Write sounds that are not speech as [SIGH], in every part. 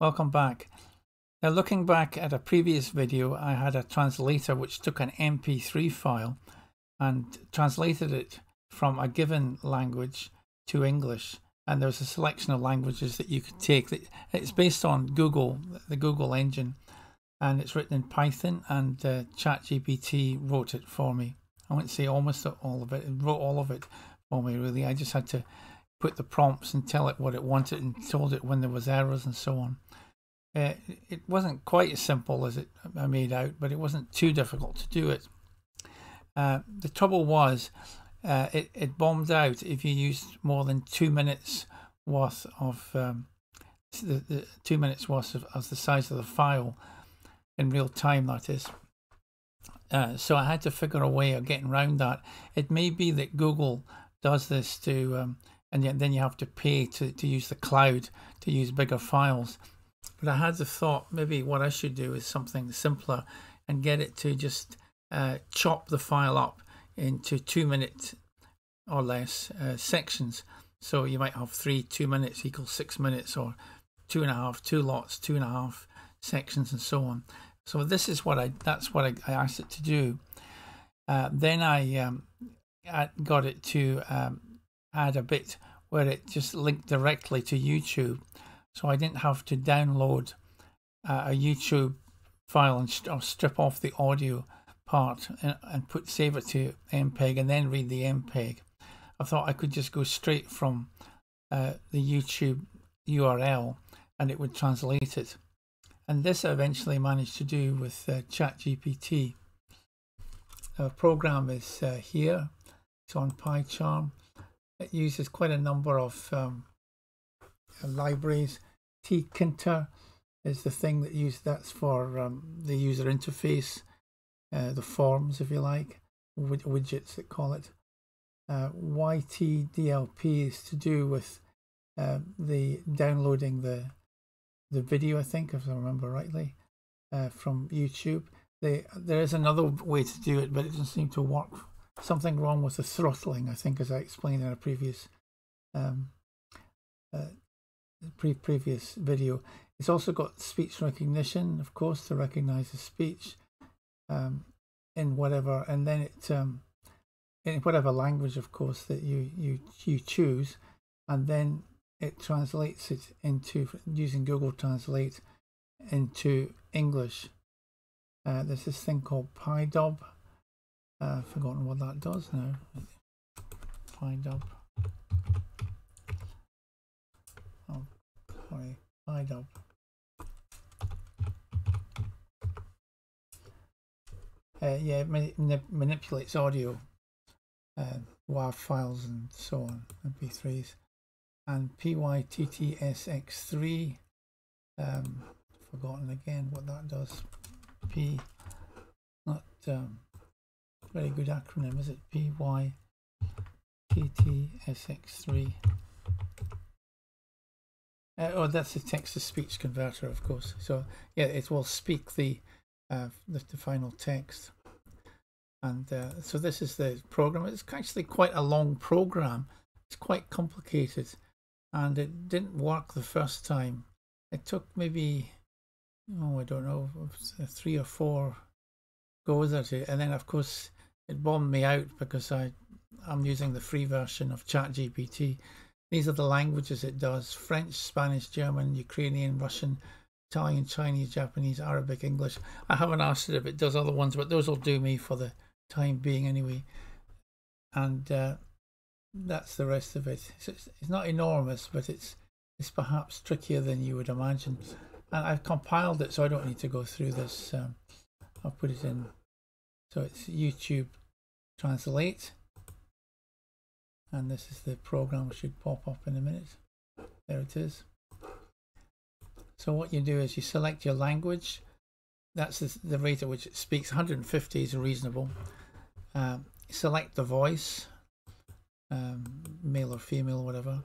Welcome back. Now looking back at a previous video, I had a translator which took an MP3 file and translated it from a given language to English. And there was a selection of languages that you could take. It's based on Google, the Google engine, and it's written in Python. And uh, ChatGPT wrote it for me. I wouldn't say almost all of it. It wrote all of it for me. Really, I just had to put the prompts and tell it what it wanted and told it when there was errors and so on. Uh, it wasn't quite as simple as it I made out, but it wasn't too difficult to do it. Uh, the trouble was, uh, it, it bombed out if you used more than two minutes worth of um, the, the, two minutes worth of, of, the size of the file in real time. That is. Uh, so I had to figure a way of getting around that. It may be that Google does this to um, and yet then you have to pay to, to use the cloud to use bigger files. But I had the thought maybe what I should do is something simpler and get it to just uh, chop the file up into two minute or less uh, sections. So you might have three two minutes equals six minutes, or two and a half, two lots, two and a half sections, and so on. So this is what I that's what I, I asked it to do. Uh, then I, um, I got it to um, add a bit where it just linked directly to YouTube. So I didn't have to download uh, a YouTube file and st- strip off the audio part and, and, put save it to MPEG and then read the MPEG. I thought I could just go straight from uh, the YouTube URL and it would translate it. And this I eventually managed to do with uh, ChatGPT. The program is uh, here. It's on PyCharm. It uses quite a number of um, libraries. tkinter is the thing that use that's for um, the user interface, uh, the forms, if you like, widgets that call it. Uh, YTDLP is to do with uh, the downloading the the video, I think, if I remember rightly, uh, from YouTube. They, there is another way to do it, but it doesn't seem to work something wrong with the throttling, I think, as I explained in a previous um, uh, pre- previous video. It's also got speech recognition, of course, to recognize the speech um, in whatever, and then it um, in whatever language, of course, that you you you choose, and then it translates it into using Google Translate into English. Uh, there's this thing called PyDub uh, forgotten what that does now. Find up. Oh, sorry. Find up. Uh, yeah, it manip manipulates audio, uh, WAV files, and so on, MP3s. And PYTTSX3, um, forgotten again what that does. P, not um, very good acronym, is it? PYTTSX3. Uh, oh, that's a text-to-speech converter, of course. So yeah, it will speak the uh, the, the, final text. And uh, so this is the program. It's actually quite a long program. It's quite complicated, and it didn't work the first time. It took maybe oh I don't know three or four goes at it, and then of course it bombed me out because I I'm using the free version of ChatGPT. These are the languages it does: French, Spanish, German, Ukrainian, Russian, Italian, Chinese, Japanese, Arabic, English. I haven't asked it if it does other ones, but those will do me for the time being anyway. And uh, that's the rest of it. It's, it's not enormous, but it's it's perhaps trickier than you would imagine. And I've compiled it, so I don't need to go through this. Um, I'll put it in so it's YouTube Translate. And this is the program should pop up in a minute. There it is. So what you do is you select your language. That's the, rate at which it speaks. 150 is reasonable. Um, select the voice, um, male or female, whatever.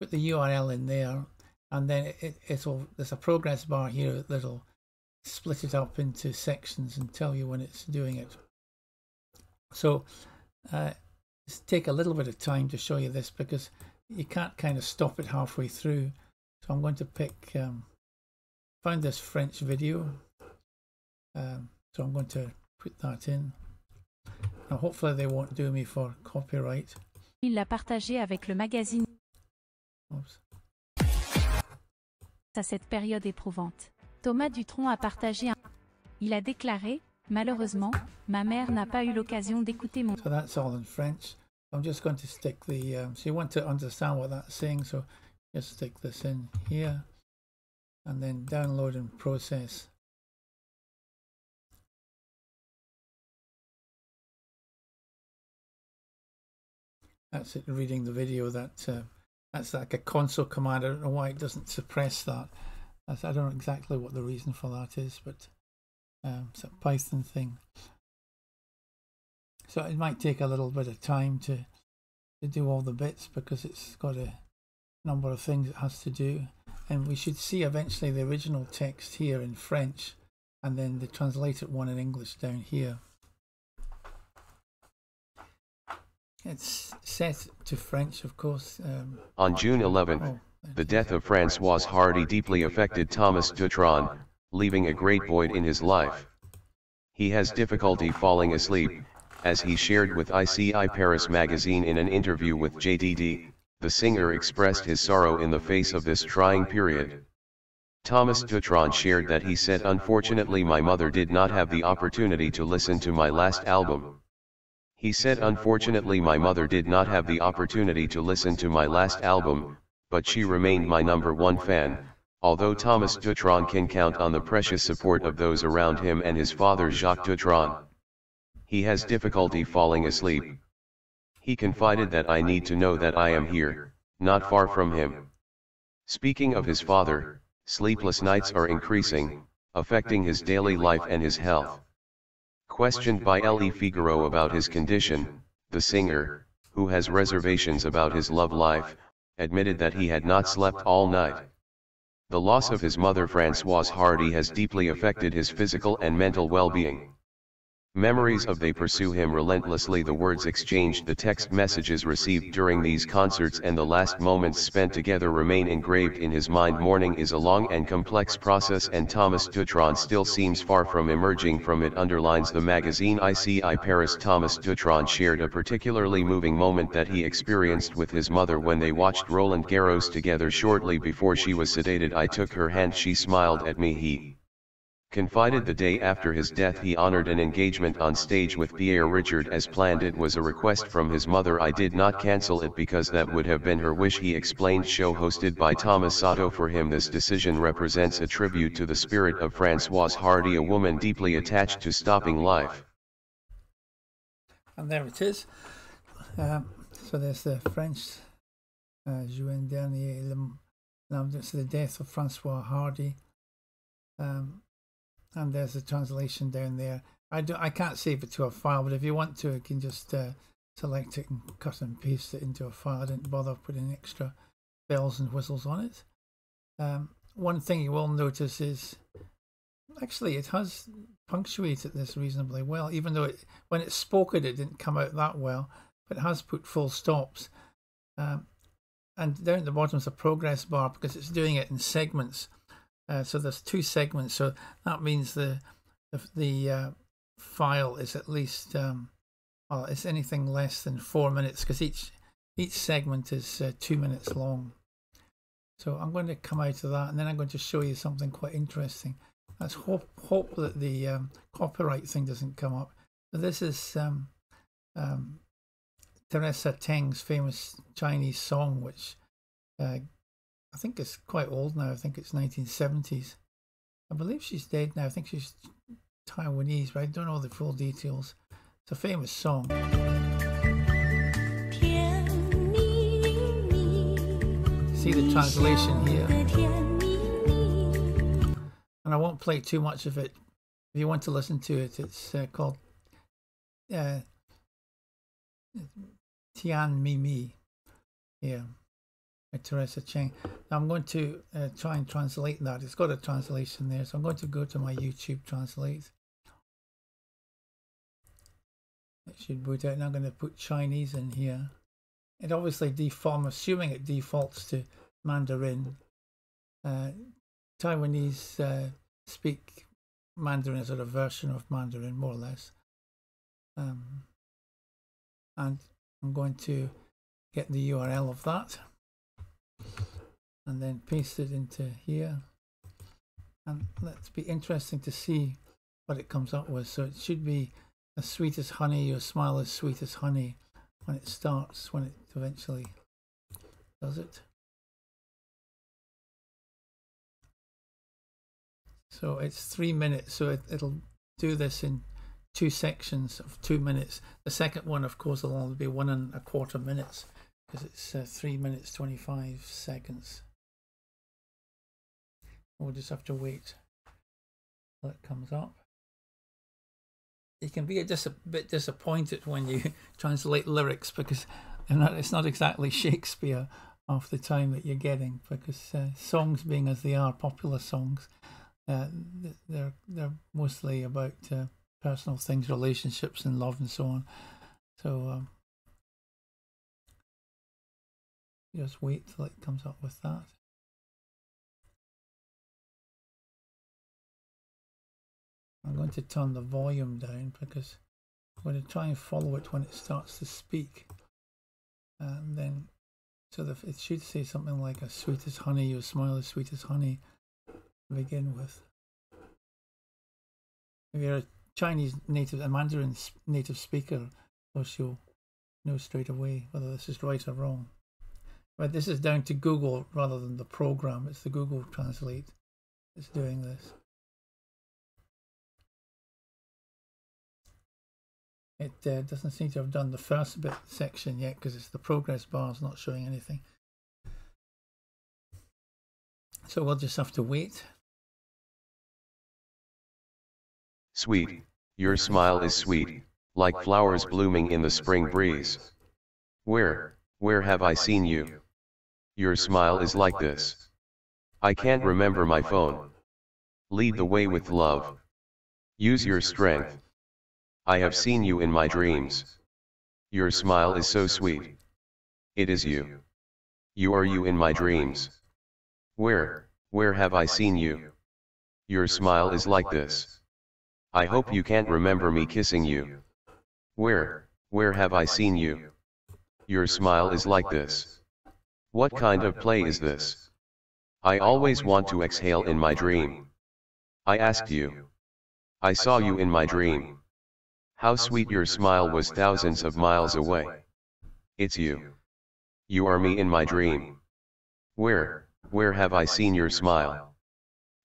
Put the URL in there, and then it, it'll. There's a progress bar here that'll split it up into sections and tell you when it's doing it. So uh, take a little bit of time to show you this because you can't kind of stop it halfway through. So I'm going to pick um, found this French video. Um, so I'm going to put that in. Now hopefully they won't do me for copyright. Il l'a partagé avec le magazine Oops. à cette période éprouvante. Thomas Dutronc a partagé un... Il a déclaré, malheureusement, ma mère n'a pas eu l'occasion d'écouter mon... So that's all in French. I'm just going to stick the, um, so you want to understand what that's saying, so just stick this in here and then download and process. That's it reading the video that uh, that's like a console command. I don't know why it doesn't suppress that. I don't know exactly what the reason for that is, but um, it's a Python thing. So it might take a little bit of time to to do all the bits because it's got a number of things it has to do. And we should see eventually the original text here in French and then the translated one in English down here. It's set to French, of course. Um, On June 11th, oh, the death of Francois Hardy deeply affected Thomas Dutronc, leaving a great void in his life. He has difficulty falling asleep, as he shared with ICI Paris magazine in an interview with JDD, the singer expressed his sorrow in the face of this trying period. Thomas Dutronc shared that he said unfortunately my mother did not have the opportunity to listen to my last album. He said unfortunately my mother did not have the opportunity to listen to my last album, but she remained my number one fan, although Thomas Dutronc can count on the precious support of those around him and his father Jacques Dutronc. He has difficulty falling asleep. He confided that I need to know that I am here, not far from him. Speaking of his father, sleepless nights are increasing, affecting his daily life and his health. Questioned by Le Figaro about his condition, the singer, who has reservations about his love life, admitted that he had not slept all night. The loss of his mother Francoise Hardy has deeply affected his physical and mental well-being. Memories of they pursue him relentlessly the words exchanged the text messages received during these concerts and the last moments spent together remain engraved in his mind. Mourning is a long and complex process and Thomas Dutronc still seems far from emerging from it underlines the magazine ICI Paris. Thomas Dutronc shared a particularly moving moment that he experienced with his mother when they watched Roland Garros together shortly before she was sedated. I took her hand she smiled at me he confided the day after his death he honored an engagement on stage with Pierre Richard as planned it was a request from his mother I did not cancel it because that would have been her wish he explained show hosted by Thomas Sotto for him this decision represents a tribute to the spirit of Francoise Hardy a woman deeply attached to stopping life. And there it is. Um, so there's the French uh, Juin Dernier, the death of Francois Hardy. Um, and there's a translation down there. I do I can't save it to a file, but if you want to, you can just uh, select it and cut and paste it into a file. I didn't bother putting extra bells and whistles on it. Um, one thing you will notice is actually it has punctuated this reasonably well, even though it, when it spoke it, it didn't come out that well, but it has put full stops. Um, and down at the bottom is a progress bar because it's doing it in segments. Uh, so there's two segments, so that means the the, the uh, file is at least um, well, it's anything less than four minutes because each each segment is uh, two minutes long. So I'm going to come out of that, and then I'm going to show you something quite interesting. Let's hope hope that the um, copyright thing doesn't come up. So this is um, um, Teresa Teng's famous Chinese song, which uh, I think it's quite old now. I think it's 1970s. I believe she's dead now. I think she's Taiwanese, but I don't know the full details. It's a famous song. See the translation here. And I won't play too much of it. If you want to listen to it, it's uh, called uh, Tian Mimi. Yeah by Teresa Teng. Now I'm going to uh, try and translate that. It's got a translation there, so I'm going to go to my YouTube Translate. It should boot out. Now I'm going to put Chinese in here. It obviously defaults, I'm assuming it defaults to Mandarin. Uh, Taiwanese uh, speak Mandarin as a version of Mandarin, more or less. Um, and I'm going to get the URL of that and then paste it into here. And let's be interesting to see what it comes up with. So it should be as sweet as honey, your smile as sweet as honey when it starts, when it eventually does it. So it's three minutes, so it, it'll do this in two sections of two minutes. The second one, of course, will only be one and a quarter minutes because it's uh, three minutes 25 seconds. We'll just have to wait till it comes up. You can be a bit disappointed when you [LAUGHS] translate lyrics because it's not exactly Shakespeare half the time that you're getting because uh, songs being as they are popular songs uh, they're they're mostly about uh, personal things, relationships, and love, and so on. So um, just wait till it comes up with that. I'm going to turn the volume down because I'm going to try and follow it when it starts to speak. And then, so the, it should say something like as sweet as honey, your smile as sweet as honey to begin with. If you're a Chinese native, a Mandarin native speaker, of course you'll know straight away whether this is right or wrong. But this is down to Google rather than the program. It's the Google Translate that's doing this. It uh, doesn't seem to have done the first bit section yet because it's the progress bar is not showing anything. So we'll just have to wait. Sweet, your smile is sweet, like flowers blooming in the spring breeze. Where, where have I seen you? Your smile is like this. I can't remember my phone. Lead the way with love. Use your strength. I have seen you in my dreams. Your smile is so sweet. It is you. You are you in my dreams. Where, where have I seen you? Your smile is like this. I hope you can't remember me kissing you. Where, where have I seen you? Your smile is like this. What kind of play is this? I always want to exhale in my dream. I asked you. I saw you in my dream. How sweet your smile was thousands of miles away. It's you. You are me in my dream. Where, where have I seen your smile?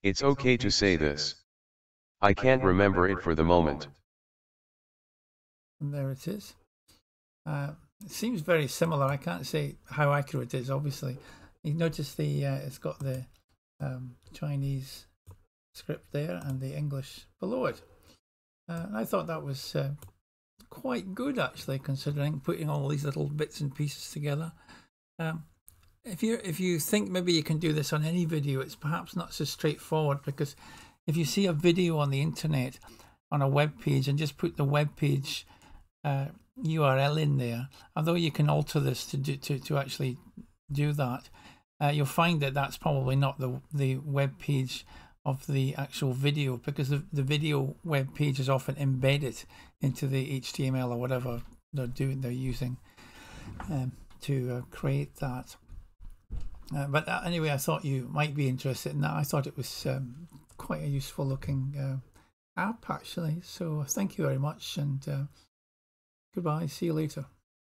It's okay to say this. I can't remember it for the moment. And there it is. Uh, it seems very similar. I can't say how accurate it is, obviously. You notice the uh, it's got the um, Chinese script there and the English below it. Uh, I thought that was uh, quite good, actually, considering putting all these little bits and pieces together. Um, if you if you think maybe you can do this on any video, it's perhaps not so straightforward because if you see a video on the internet on a web page and just put the web page uh, URL in there, although you can alter this to do, to, to actually do that, uh, you'll find that that's probably not the the web page of the actual video because the, the video web page is often embedded into the HTML or whatever they're doing they're using um, to uh, create that. Uh, but uh, anyway, I thought you might be interested in that. I thought it was um, quite a useful looking uh, app actually. So thank you very much and uh, goodbye. See you later.